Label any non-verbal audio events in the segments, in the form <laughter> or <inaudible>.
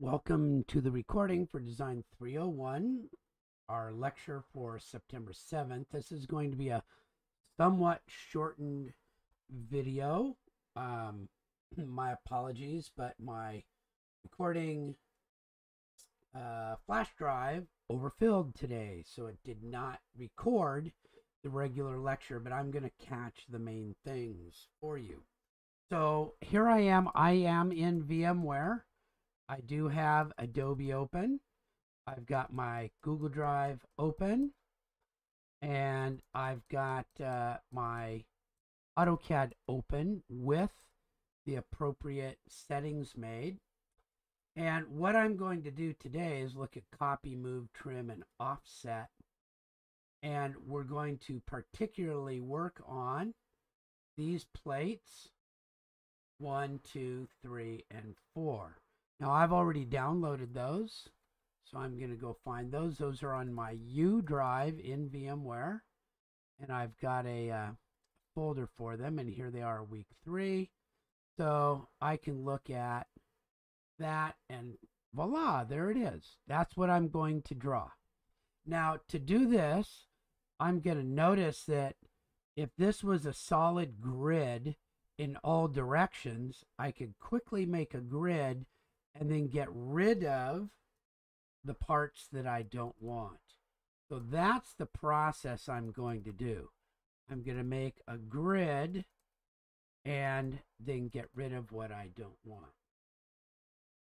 Welcome to the recording for Design 301, our lecture for September 7th. This is going to be a somewhat shortened video. Um, <clears throat> my apologies, but my recording uh, flash drive overfilled today, so it did not record the regular lecture, but I'm going to catch the main things for you. So here I am. I am in VMware. I do have Adobe open. I've got my Google Drive open. And I've got uh, my AutoCAD open with the appropriate settings made. And what I'm going to do today is look at copy, move, trim, and offset. And we're going to particularly work on these plates, one, two, three, and four. Now I've already downloaded those. So I'm going to go find those. Those are on my U drive in VMware. And I've got a uh, folder for them. And here they are, week three. So I can look at that and voila, there it is. That's what I'm going to draw. Now to do this, I'm going to notice that if this was a solid grid in all directions, I could quickly make a grid and then get rid of the parts that I don't want. So that's the process I'm going to do. I'm going to make a grid and then get rid of what I don't want.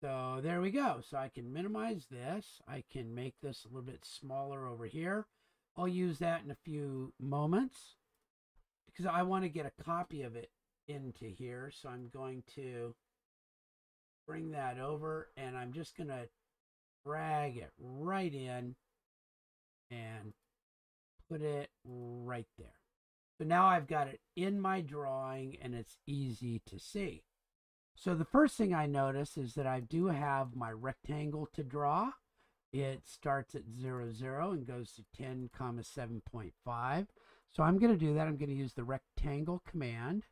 So there we go. So I can minimize this. I can make this a little bit smaller over here. I'll use that in a few moments because I want to get a copy of it into here. So I'm going to bring that over and I'm just going to drag it right in and put it right there. So now I've got it in my drawing and it's easy to see. So the first thing I notice is that I do have my rectangle to draw. It starts at 0, 0 and goes to 10, comma 7.5. So I'm going to do that. I'm going to use the rectangle command.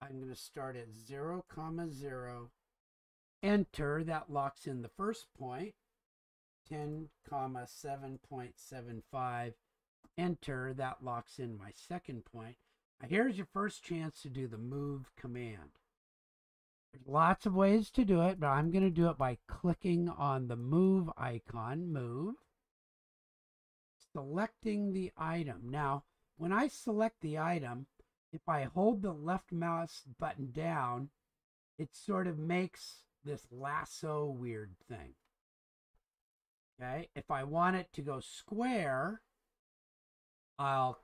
I'm going to start at 0, comma 0, enter. That locks in the first point, 10, comma 7.75. Enter. That locks in my second point. Now here's your first chance to do the move command. There's lots of ways to do it, but I'm going to do it by clicking on the move icon, move, selecting the item. Now, when I select the item, if I hold the left mouse button down, it sort of makes this lasso weird thing. Okay, if I want it to go square, I'll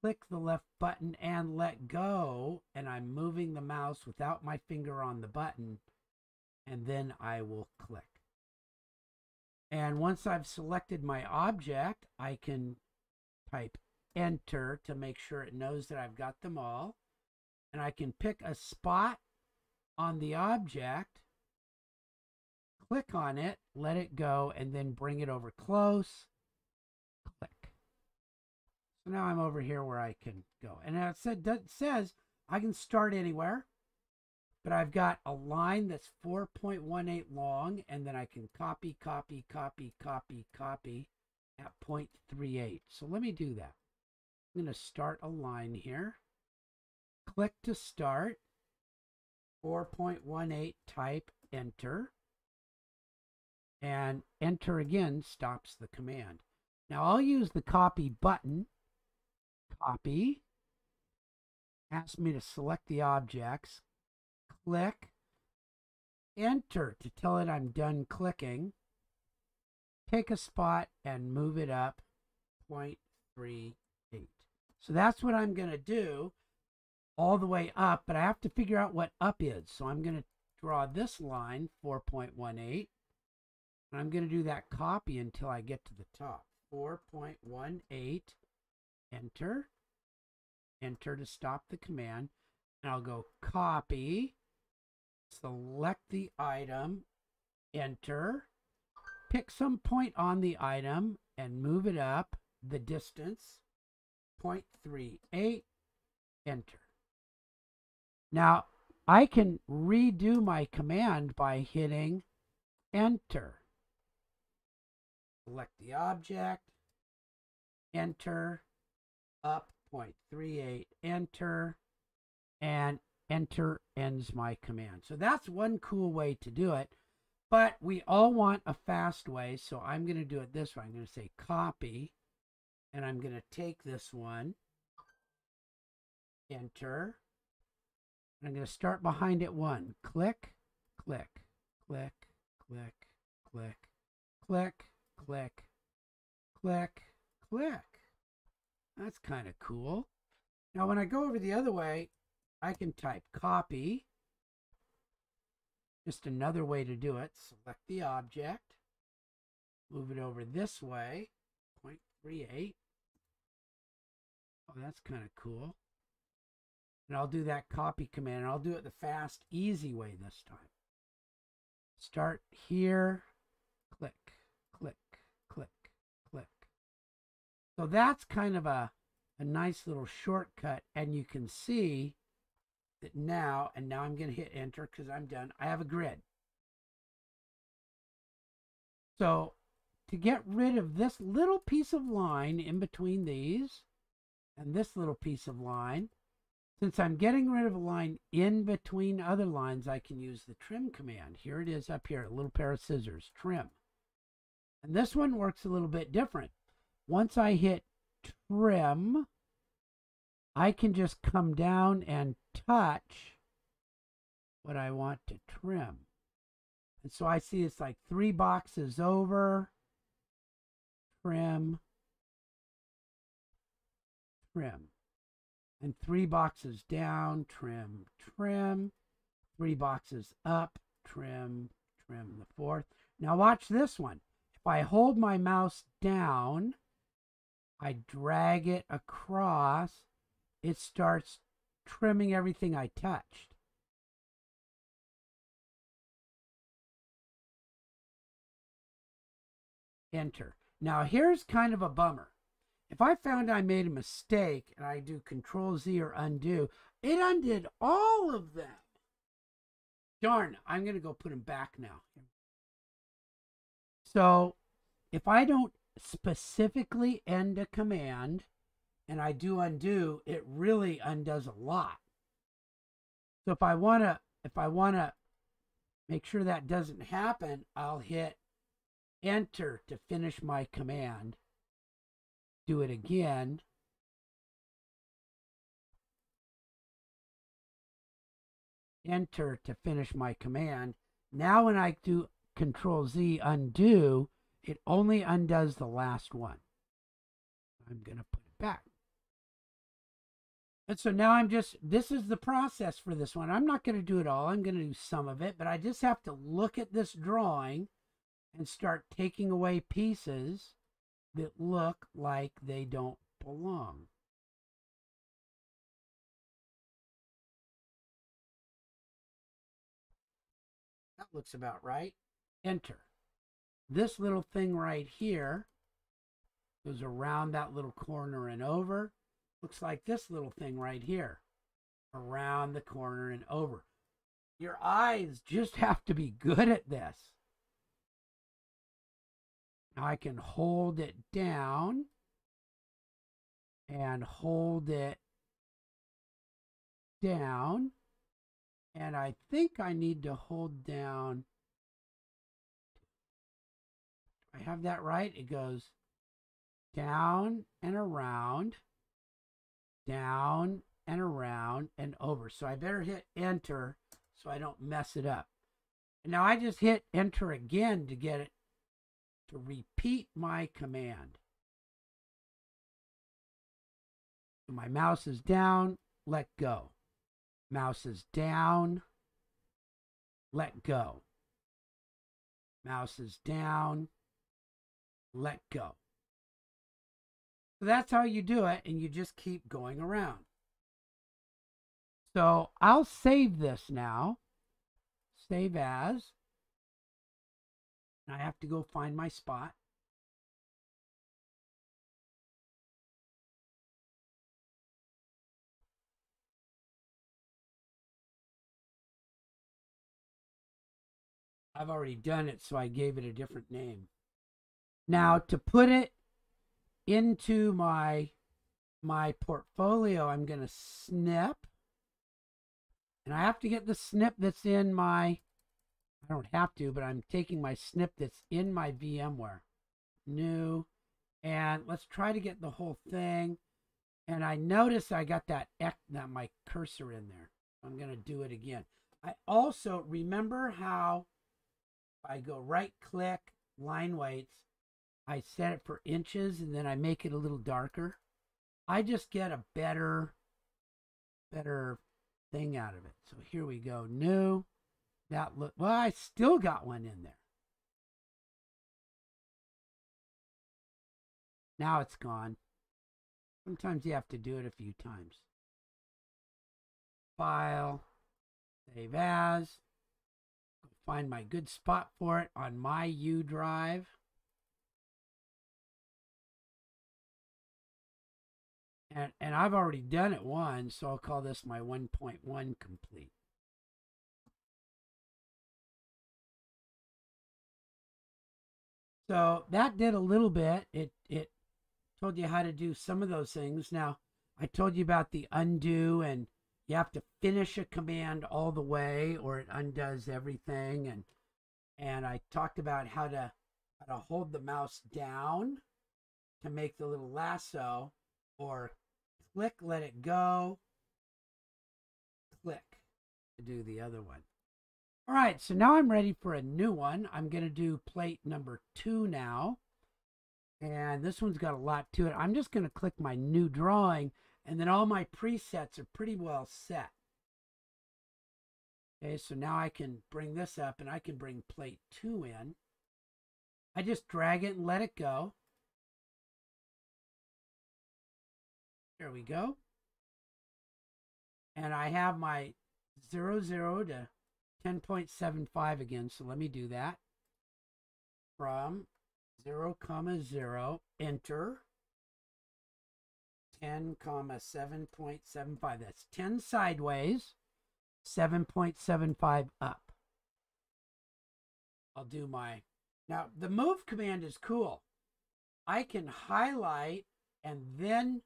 click the left button and let go, and I'm moving the mouse without my finger on the button, and then I will click. And once I've selected my object, I can type enter to make sure it knows that I've got them all. And I can pick a spot on the object, click on it, let it go, and then bring it over close, click. So now I'm over here where I can go. And it said, says I can start anywhere, but I've got a line that's 4.18 long, and then I can copy, copy, copy, copy, copy at 0.38. So let me do that. I'm going to start a line here. Click to start. 4.18 type enter. And enter again stops the command. Now I'll use the copy button. Copy. Asks me to select the objects. Click. Enter to tell it I'm done clicking. Take a spot and move it up 0.38. So that's what I'm going to do all the way up, but I have to figure out what up is. So I'm going to draw this line, 4.18, and I'm going to do that copy until I get to the top. 4.18, enter, enter to stop the command, and I'll go copy, select the item, enter, pick some point on the item, and move it up the distance, 0.38, enter. Now, I can redo my command by hitting enter. Select the object, enter, up 0.38, enter, and enter ends my command. So that's one cool way to do it. But we all want a fast way, so I'm going to do it this way. I'm going to say copy, and I'm going to take this one, enter, I'm going to start behind it one. Click, click, click, click, click, click, click, click, click. That's kind of cool. Now, when I go over the other way, I can type copy. Just another way to do it. Select the object. Move it over this way. 0.38. Oh, that's kind of cool. And I'll do that copy command. And I'll do it the fast, easy way this time. Start here. Click, click, click, click. So that's kind of a, a nice little shortcut. And you can see that now, and now I'm going to hit enter because I'm done. I have a grid. So to get rid of this little piece of line in between these and this little piece of line, since I'm getting rid of a line in between other lines, I can use the trim command. Here it is up here, a little pair of scissors, trim. And this one works a little bit different. Once I hit trim, I can just come down and touch what I want to trim. And so I see it's like three boxes over, trim, trim. And three boxes down, trim, trim. Three boxes up, trim, trim the fourth. Now watch this one. If I hold my mouse down, I drag it across, it starts trimming everything I touched. Enter. Now here's kind of a bummer. If I found I made a mistake and I do Control Z or undo, it undid all of them. Darn, I'm going to go put them back now. So if I don't specifically end a command, and I do undo, it really undoes a lot. So if I want to, if I want to make sure that doesn't happen, I'll hit enter to finish my command. Do it again. Enter to finish my command. Now when I do control Z undo, it only undoes the last one. I'm going to put it back. And so now I'm just, this is the process for this one. I'm not going to do it all. I'm going to do some of it, but I just have to look at this drawing and start taking away pieces that look like they don't belong. That looks about right. Enter. This little thing right here goes around that little corner and over looks like this little thing right here around the corner and over. Your eyes just <laughs> have to be good at this. Now I can hold it down and hold it down. And I think I need to hold down. I have that right. It goes down and around down and around and over. So I better hit enter so I don't mess it up. Now I just hit enter again to get it to repeat my command. My mouse is down, let go. Mouse is down, let go. Mouse is down, let go. So that's how you do it, and you just keep going around. So I'll save this now. Save as. I have to go find my spot. I've already done it, so I gave it a different name. Now to put it into my my portfolio, I'm going to snip. And I have to get the snip that's in my, I don't have to, but I'm taking my snip that's in my VMware. New. And let's try to get the whole thing. And I notice I got that, that my cursor in there. I'm going to do it again. I also remember how I go right click line weights. I set it for inches and then I make it a little darker. I just get a better, better thing out of it. So here we go. New. That look. Well, I still got one in there. Now it's gone. Sometimes you have to do it a few times. File. Save as. Find my good spot for it on my U drive. And, and I've already done it once, so I'll call this my 1.1 complete. So that did a little bit. It it told you how to do some of those things. Now, I told you about the undo and you have to finish a command all the way or it undoes everything and and I talked about how to how to hold the mouse down to make the little lasso or click, let it go, click to do the other one. All right, so now I'm ready for a new one. I'm going to do plate number two now. And this one's got a lot to it. I'm just going to click my new drawing, and then all my presets are pretty well set. Okay, so now I can bring this up, and I can bring plate two in. I just drag it and let it go. There we go. And I have my 0, 0 to 10.75 again. So let me do that. From 0, comma 0, enter. 10, comma 7.75. That's 10 sideways, 7.75 up. I'll do my... Now, the move command is cool. I can highlight and then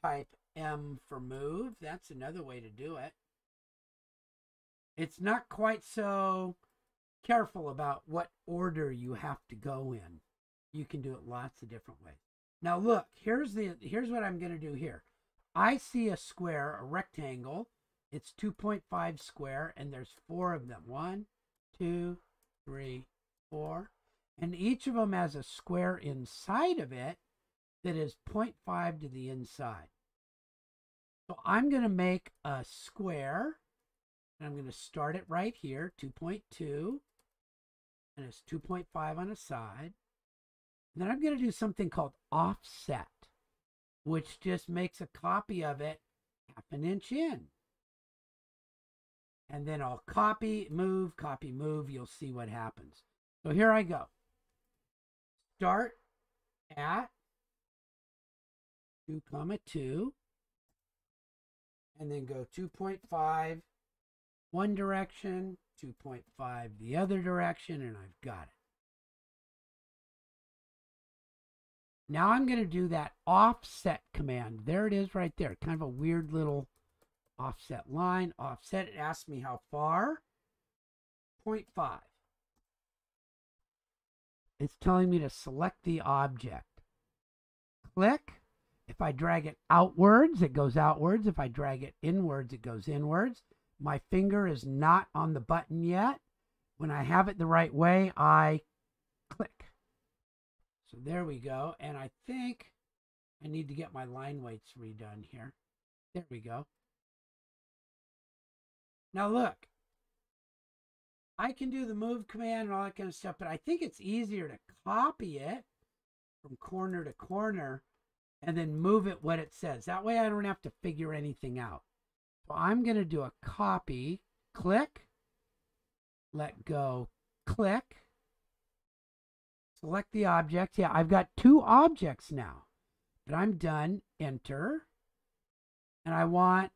type M for move. That's another way to do it. It's not quite so careful about what order you have to go in. You can do it lots of different ways. Now look, here's the here's what I'm going to do here. I see a square, a rectangle. It's 2.5 square, and there's four of them. One, two, three, four. And each of them has a square inside of it that is 0.5 to the inside. So I'm going to make a square, and I'm going to start it right here, 2.2, and it's 2.5 on a side. And then I'm going to do something called offset, which just makes a copy of it half an inch in. And then I'll copy, move, copy, move. You'll see what happens. So here I go. Start at 2 comma 2 and then go 2.5 one direction 2.5 the other direction and I've got it. Now I'm going to do that offset command. There it is right there kind of a weird little offset line offset. It asks me how far? 0.5 it's telling me to select the object. Click. If I drag it outwards, it goes outwards. If I drag it inwards, it goes inwards. My finger is not on the button yet. When I have it the right way, I click. So there we go. And I think I need to get my line weights redone here. There we go. Now look, I can do the move command and all that kind of stuff, but I think it's easier to copy it from corner to corner and then move it what it says. That way I don't have to figure anything out. So I'm going to do a copy, click, let go, click, select the object. Yeah, I've got two objects now, but I'm done, enter. And I want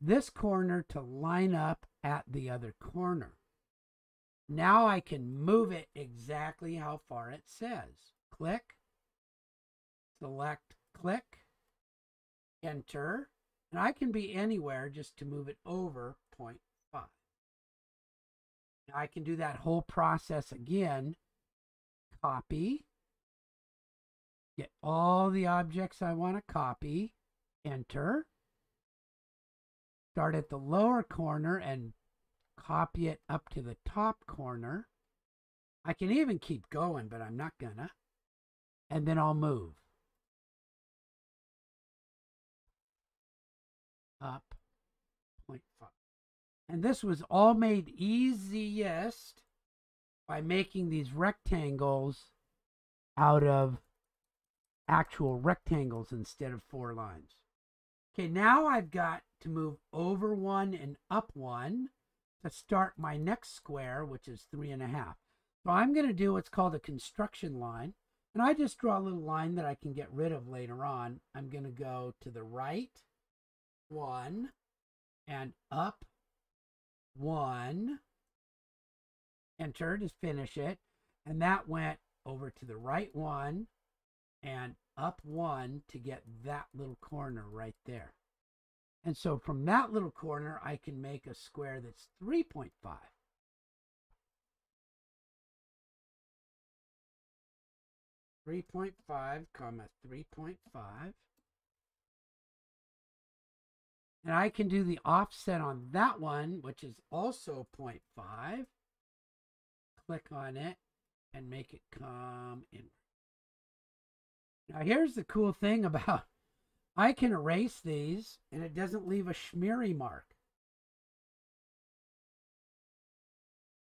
this corner to line up at the other corner. Now I can move it exactly how far it says. Click, select, click, enter, and I can be anywhere just to move it over 0.5. Now I can do that whole process again. Copy, get all the objects I want to copy, enter, start at the lower corner and copy it up to the top corner. I can even keep going, but I'm not gonna. And then I'll move. Up 0.5. And this was all made easiest by making these rectangles out of actual rectangles instead of four lines. Okay, now I've got to move over one and up one to start my next square, which is three and a half. So I'm going to do what's called a construction line. And I just draw a little line that I can get rid of later on. I'm going to go to the right, one, and up, one, enter to finish it. And that went over to the right one and up one to get that little corner right there. And so from that little corner, I can make a square that's 3.5. Three point five, comma three point five. And I can do the offset on that one, which is also 0.5. Click on it and make it come in. Now here's the cool thing <laughs> about I can erase these and it doesn't leave a schmeary mark.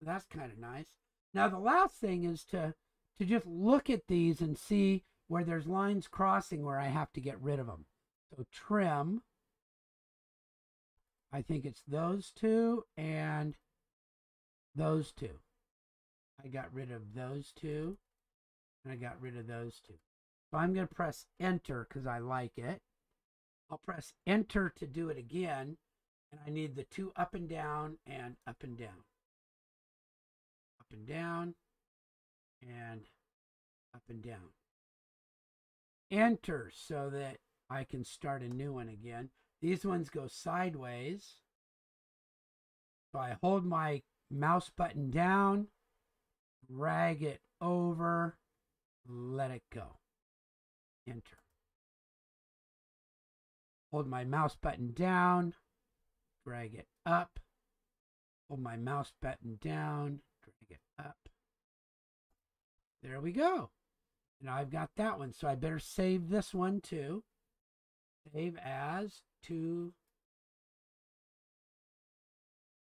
That's kind of nice. Now the last thing is to to just look at these and see where there's lines crossing where I have to get rid of them. So trim, I think it's those two and those two. I got rid of those two and I got rid of those two. So I'm going to press enter because I like it. I'll press enter to do it again. And I need the two up and down and up and down. Up and down and up and down. Enter so that I can start a new one again. These ones go sideways. So I hold my mouse button down, drag it over, let it go. Enter. Hold my mouse button down, drag it up. Hold my mouse button down, drag it up. There we go. Now I've got that one, so I better save this one too. Save as two,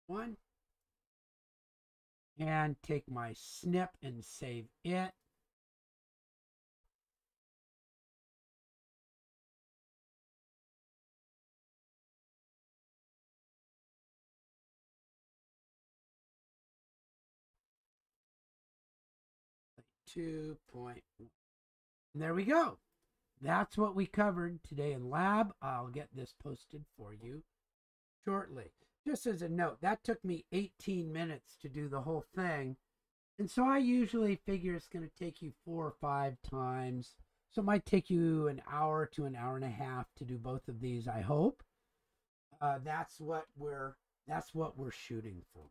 one. And take my snip and save it. Two point there we go. That's what we covered today in lab. I'll get this posted for you shortly. Just as a note, that took me 18 minutes to do the whole thing. And so I usually figure it's going to take you four or five times. So it might take you an hour to an hour and a half to do both of these, I hope. Uh, that's what we're that's what we're shooting for.